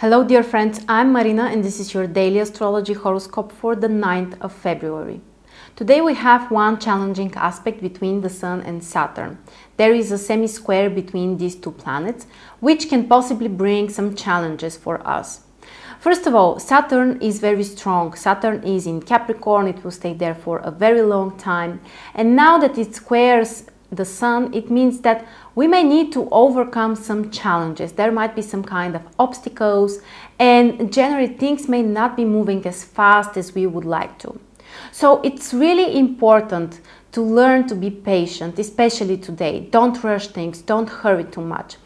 Hello dear friends, I'm Marina and this is your daily astrology horoscope for the 9th of February. Today we have one challenging aspect between the Sun and Saturn. There is a semi-square between these two planets, which can possibly bring some challenges for us. First of all, Saturn is very strong. Saturn is in Capricorn, it will stay there for a very long time. And now that it squares the sun, it means that we may need to overcome some challenges. There might be some kind of obstacles, and generally things may not be moving as fast as we would like to. So it's really important to learn to be patient, especially today. Don't rush things, don't hurry too much.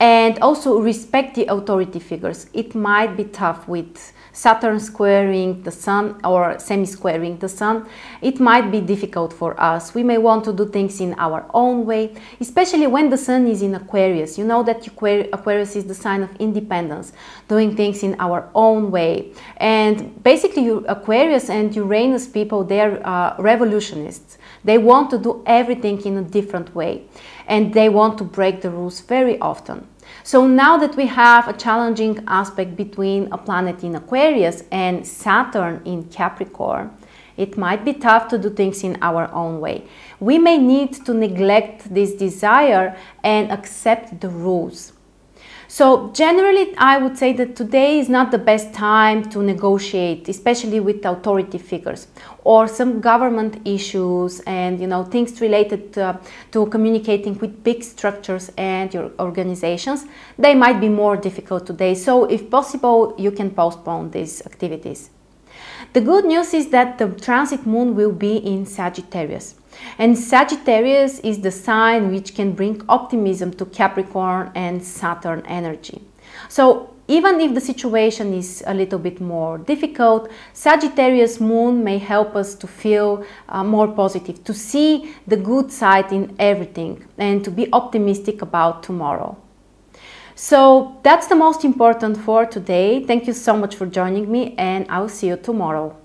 And also respect the authority figures. It might be tough with Saturn squaring the Sun or semi-squaring the Sun, it might be difficult for us. We may want to do things in our own way, especially when the Sun is in Aquarius. You know that Aquarius is the sign of independence, doing things in our own way. And basically Aquarius and Uranus people, they're uh, revolutionists. They want to do everything in a different way and they want to break the rules very often. So now that we have a challenging aspect between a planet in Aquarius and Saturn in Capricorn, it might be tough to do things in our own way. We may need to neglect this desire and accept the rules. So generally, I would say that today is not the best time to negotiate, especially with authority figures or some government issues and you know things related to, to communicating with big structures and your organizations. They might be more difficult today. So if possible, you can postpone these activities. The good news is that the transit moon will be in Sagittarius. And Sagittarius is the sign which can bring optimism to Capricorn and Saturn energy. So even if the situation is a little bit more difficult, Sagittarius moon may help us to feel uh, more positive, to see the good side in everything and to be optimistic about tomorrow. So that's the most important for today. Thank you so much for joining me and I'll see you tomorrow.